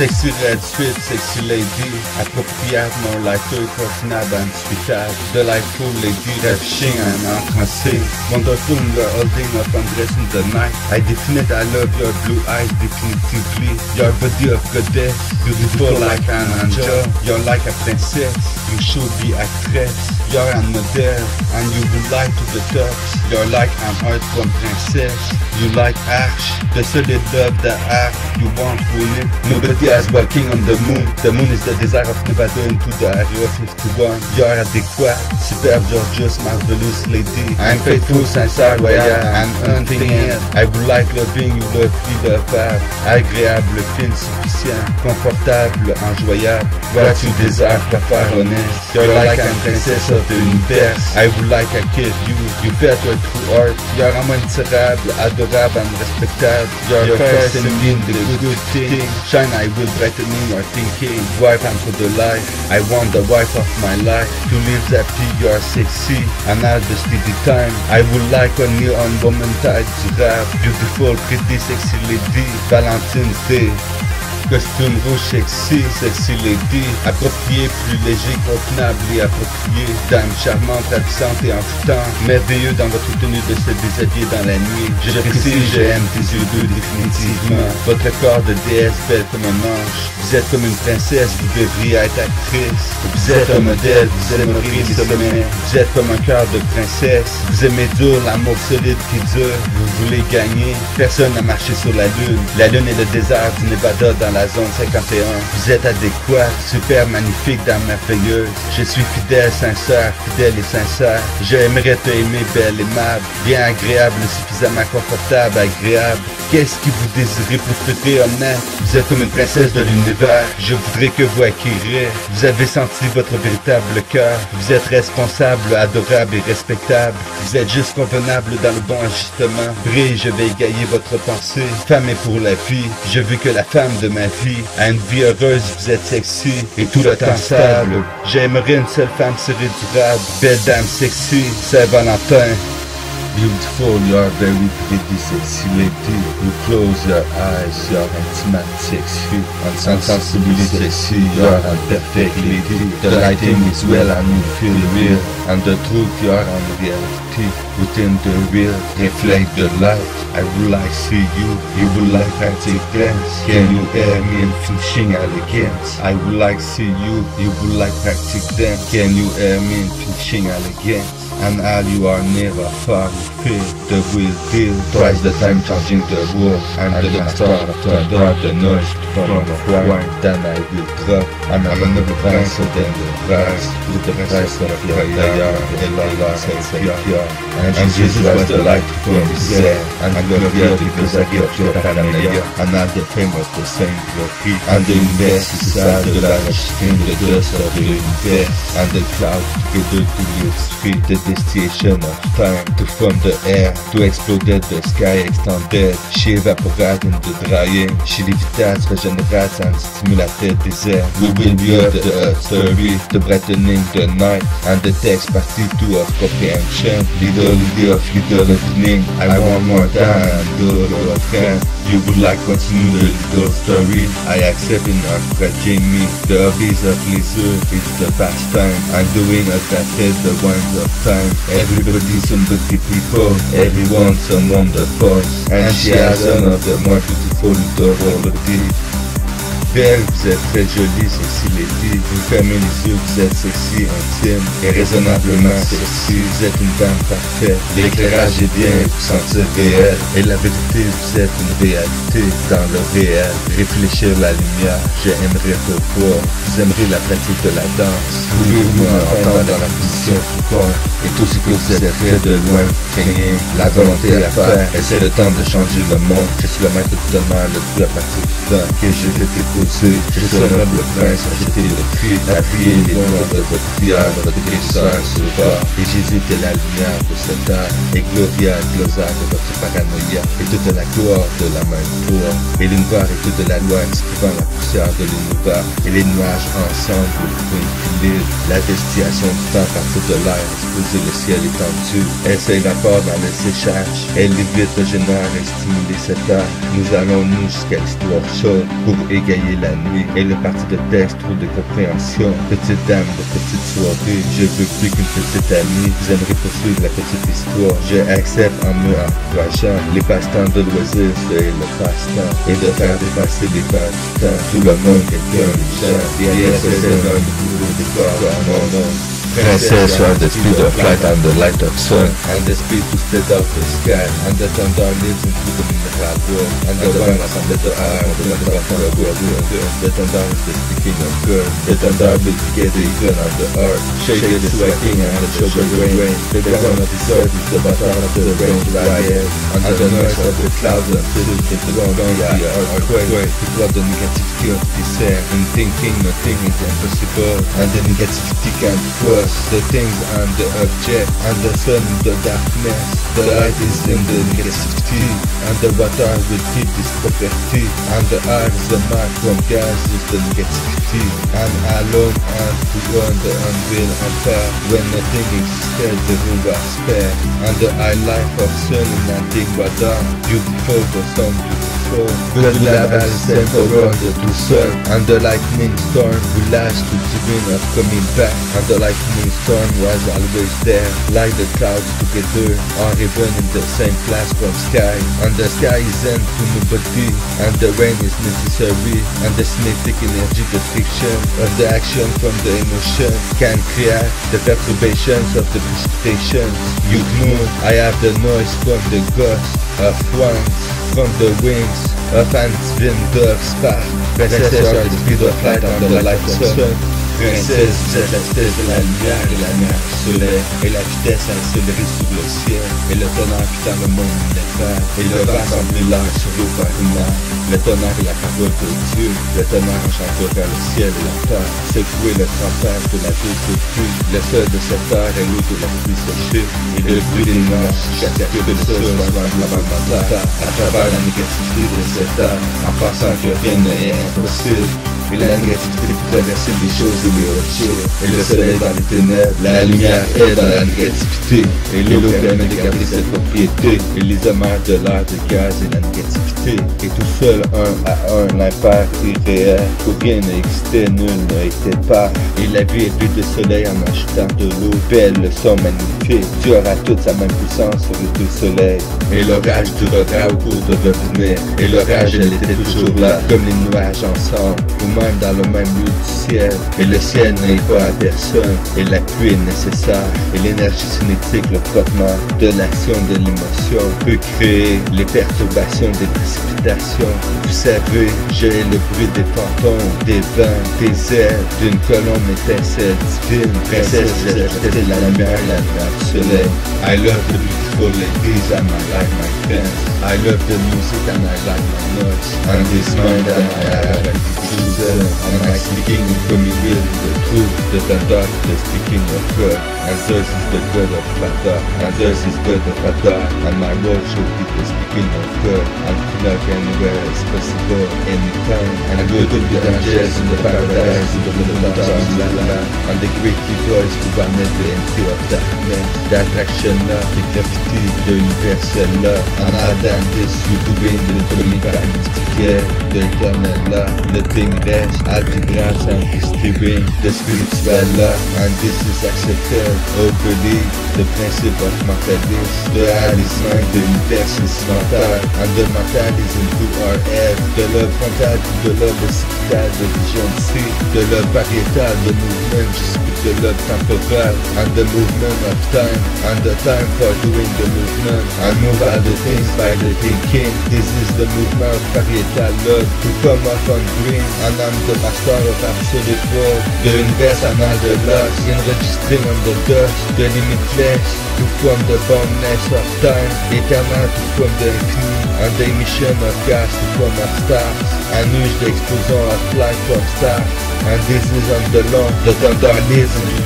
Sexy red sweet, sexy lady Appropriate, mon lighter, convenable and sweetable The lightful lady, ravishing and entrancing Wonderful, you're holding up and dressing the night. I definite, I love your blue eyes definitively Your body of goddess, beautiful like an angel. You're like a princess, you should be actress. You're a model, and you would like to the top. You're like an from princess You like arch, the solid love, the arc You want win it. Nobody has walking on the moon. The moon is the desire of Nevada into the area 51 You're adequate, superb, gorgeous, marvelous lady. I'm faithful, sincere, loyal, and it I would like loving you, love free, love bad Agréable, fine, suffisant, confortable, enjoyable. Voilà tu désires, papa honnête You're like a princess of the universe. I would like a kiss you You fit your true heart. You're immensurable, adorable and respectable. You're first and mean the good thing. Shine I will brightening your thinking Wife and for the life. I want the wife of my life To live that you're sexy And all the steady time I would like a on woman tight durable Beautiful, pretty, sexy lady Valentine's Day Costume rouge sexy, sexy lady Approprié, plus léger, contenable et approprié. Dame charmante, absente et en tout temps Merveilleux dans votre tenue de se déshabiller dans la nuit. J'apprécie, j'aime tes yeux doux définitivement. Votre corps de déesse belle comme un ange Vous êtes comme une princesse, vous devriez être actrice. Vous êtes un modèle, vous aimeriez les sommets Vous êtes comme un cœur de princesse. Vous aimez dur, l'amour solide qui dure. Vous voulez gagner. Personne n'a marché sur la lune. La lune est le désert du Nevada dans la zone 51. Vous êtes adéquat, super magnifique, dame merveilleuse. Je suis fidèle, sincère, fidèle et sincère. J'aimerais te aimer, belle, aimable, bien agréable, suffisamment confortable, agréable. Qu'est-ce que vous désirez pour traiter honnête Vous êtes comme une princesse de l'univers. Je voudrais que vous acquériez. Vous avez senti votre véritable cœur. Vous êtes responsable, adorable et respectable. Vous êtes juste convenable dans le bon ajustement. Brille, je vais égayer votre pensée. Femme est pour la vie. Je veux que la femme de ma vie a une vie heureuse. Vous êtes sexy et tout le temps stable. J'aimerais une seule femme durable. Belle dame sexy, Saint-Valentin. Beautiful, you're very pretty, sexy lady. You close your eyes, you're intimate, sexy, and sensibly sexy. You're a perfect lady. The lighting is well and you feel real, and the truth you're in reality. Within the real, reflect the light. I would like to see you, you would like I take dance. Can you hear me in finishing elegance? I would like to see you, you would like practice dance. Can you hear me in finishing elegance? And all you are never far feel the real deal Twice the time charging the world And the master of the door The noise from the wine Then I will drop. And I'm another price than the price With the price of your dial And Allah says pure. And Jesus was the light from his air And Gloria because I get your paranoia And the fame of the same glory And the universe is out the large in the dust of the universe And the cloud to live street The destination of time to form the air To exploded the sky extended She evaporated in the drying. She levitates, regenerates and stimulated air We will be of the earth story The brightening the night And the text party two of comprehension. Little idea of little opening I want more time, little friend You would like continue the little story. I accept in encouraging me. The hobbies of leisure is the pastime. I'm doing a is the ones of time Everybody somebody people Everyone someone the force And she has one of the more beautiful little body Belle, vous êtes très jolie, sexy lady Vous fermez les yeux, vous êtes sexy, intime Et raisonnablement sexy. Vous êtes une dame parfaite. L'éclairage est bien, vous sentez réel. Et la vérité, vous êtes une réalité Dans le réel, réfléchir la lumière J'aimerais te voir. Vous aimerez la pratique de la danse. Pouvez-vous entendre dans la position du corps? Et tout ce que vous êtes fait de loin Craignez la volonté à faire. Et c'est le temps de changer le monde. Je suis le maître du domaine, le plus à partir du temps. Que je vais t'écouter je suis un noble prince, agité le cri, appuyez les doigts de votre prière, votre le bas. Et Jésus était la lumière de cet âme, et Gloria glosa de votre paranoïa, et toute la gloire de la main de toi. Et l'univers et toute la loi inscrivant la poussière de l'univers, et les nuages ensemble pour filer la destination du temps par toute l'air, exposer le ciel étendu. Elle s'évapore dans le séchage, elle évite le génère et stimuler cet art. Nous allons nous jusqu'à l'histoire chaude pour égayer et la nuit. Et le parti de texte, trop de compréhension. Petite dame de petite soirée, je veux plus qu'une petite amie. J'aimerais poursuivre la petite histoire. Je accepte en me encourageant les passe-temps de loisirs, c'est le passe-temps. Et de faire dépasser les pas du temps. Tout le monde est comme gens. Yes, c'est un nouveau départ. Non, non. Princess on the speed of light and the light of sun And the speed to spread out the sky And the thunder lives into the mineral world And the one assembled the air The one that the world The thunder is the speaking of God The thunder will together even on the earth Shake the sweating and the sugar rain The ground of the earth is the bottom of the rain right And the noise of the clouds and silk is the ground of the earthquake To flood the negativity of despair In thinking nothing is impossible And the negativity can't the things and the object and the sun the darkness the light is in the negativity and the water will keep this property and the air is the mark from gas is the negativity and alone and to run the unreal empire when nothing existed the room was spare and the high life of sun and nothing but dark beautiful for some beautiful. But the lava is temporal the two sun. and the lightning storm will last to dream of coming back. And the lightning lightning storm was always there Like the clouds together are even in the same place from sky. And the sky is end to nobody And the rain is necessary And the kinetic energy, the friction Of the action from the emotion Can create the perturbations of the precipitation You know I have the noise from the gust of winds From the wings of ants, wind of spark are the speed of light and the light of sun Princesse, vous êtes la vitesse de la lumière et la lumière du soleil Et la vitesse accélérée sous le ciel Et le tonnerre putain le monde des frères Et le vent semble l'air sur l'eau par une mer Le tonnerre est la parole de Dieu Le tonnerre enchantera le ciel et la terre. Secouer le trempage de la ville de pluie Le feu de cette terre et l'eau de la pluie séchée Et le bruit des nuages que le sol soit la À travers la négativité de cette terre En pensant que rien n'est impossible et la négativité pour traverser des choses et les rochers. Et le soleil dans les ténèbres, la lumière est dans la négativité. Et l'eau permet de garder cette propriété. Et les amas de l'air, de gaz et la négativité. Et tout seul, un à un, l'impair est réel. Pour rien n'existait, nul n'a pas. Et la vie est vue de soleil en achetant de l'eau. Belle leçon magnifique. Tu auras toute sa même puissance sur le deux soleils. Et l'orage durera au cours de revenir. Et l'orage, elle était toujours là, comme les nuages ensemble dans le même lieu du ciel. Et le ciel n'est pas à personne. Et la pluie est nécessaire. Et l'énergie cinétique, le frottement de l'action de l'émotion peut créer les perturbations des précipitations. Vous savez, j'ai le bruit des fantômes, des vents, des ailes, d'une colombe étincelle divine. Princesse, j'ai la lumière, la lumière du soleil. I love the I my. I love the music and I like my notes. And I speaking will the truth that the dark the speaking of God and thus is the God of Father and thus is God of Father and my word should be the speaking of God and to knock anywhere is possible anytime and I go to the angels in the paradise in the middle of the land and the great voice to banish the entry of darkness the attraction of the gravity de l'universel là en Adam dessus tout bien de l'autonomie paralystique de l'éternel là le English at the grass and distribute the spiritual law and this is accepted. Openly the principle of mentalism the alisman de l'universis mental and the mentalism to our head de l'œuvre frontale de l'œuvre occipital de vision C de l'œuvre pariétal de movement jusqu'à de l'œuvre temporale and the movement of time and the time for doing the movement. And move other things by the thinking this is the movement of parietal lobe to come up on green. And I'm the master of absolute world. The inverse and all the loss Enregistering on the dust The limitless To from the boundless of time. Eternal to from the infinite And the emission of gas to from of stars. Un nuage d'explosion of light from stars And this is on the lawn The thunder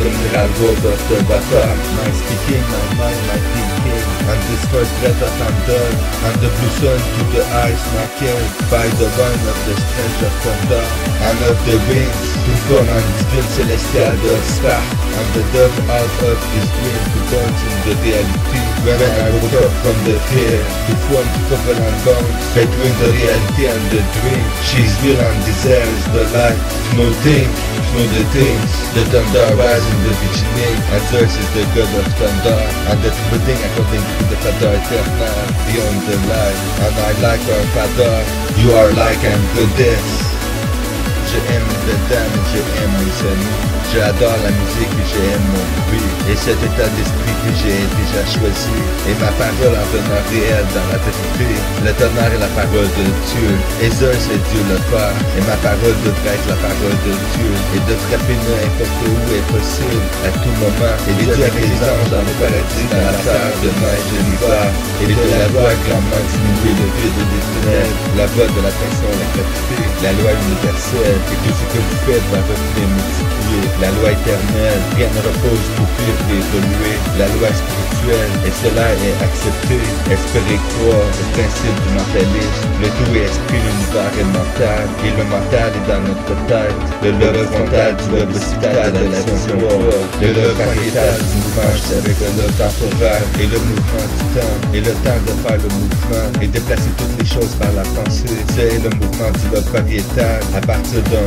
to the miracle of the battle My speaking, my mind, my thinking. And this first breath that I'm done. And the blue sun to the eyes marked By the wine of the strange of thunder. And of the winds To come and still celestial the star And the dove out of his dream To dance in the reality When I woke up from the fear To form couple and bounce Between the reality and the dream. She's real and desires the light. No think, know the things The thunder rising the beginning And Zeus is the god of thunder And the thing according to the father eternal uh, Beyond the light. And I like our father You are like and goddess Je aime le dame, je aime les amis J'adore la musique et j'aime mon bruit Et cet état d'esprit que j'ai déjà choisi Et ma parole en demeure réelle dans la vérité. Le tonnerre est la parole de Dieu. Et Zeus est Dieu le Père. Et ma parole devrait être la parole de Dieu. Et de frapper n'importe où est possible À tout moment. Et les dieux avec les anges dans le paradis Dans la terre de neige et l'hiver Et de la loi grandement diminuer le vide des ténèbres La voix de la passion, la gravité La loi universelle. Et tout ce que vous faites va revenir multiplier. La loi éternelle, rien ne repose pour vivre de W, la nueva et cela est accepté. Espérer croire, le principe du mentalisme. Le tout est esprit, l'univers est mental. Et le mental est dans notre tête. Le lobe frontal du lobe occipital de la vision Le lobe pariétal du mouvement avec le lobe temporaire. Et le mouvement du temps. Et le temps de faire le mouvement. Et déplacer toutes les choses par la pensée. C'est le mouvement du lobe pariétal à partir de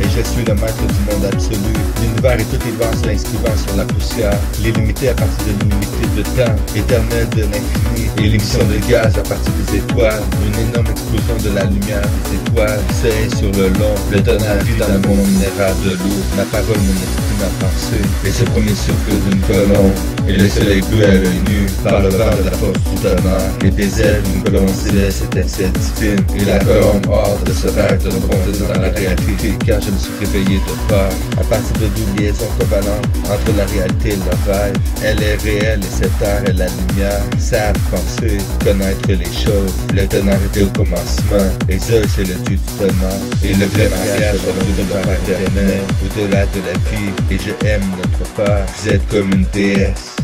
et je suis le maître du monde absolu. L'univers est tout immense, l'inscrivant sur la poussière. L'illimité à partir de l'unité de temps, éternel de l'infini. L'émission de gaz à partir des étoiles. Une énorme explosion de la lumière des étoiles. C'est sur le long, le tonnerre vie dans le monde minéral de l'eau. Ma parole, mon esprit, ma pensée. Et ce premier souffle d'une colombe. Et le soleil bleu à l'œil nu par le vent de la force du. Et des ailes d'une colombe céleste étincelle divine. Et la colombe hors de ce rêve de dans la réalité car je me suis réveillé de peur À partir de deux liaisons covalentes entre la réalité et le rêve Elle est réelle heure est la lumière Savent penser, connaître les choses. Le tonnerre était au commencement Et Zeus est le dieu du tonnerre Et le vrai mariage de la éternel Au-delà de la vie Et je aime notre père. Vous êtes comme une déesse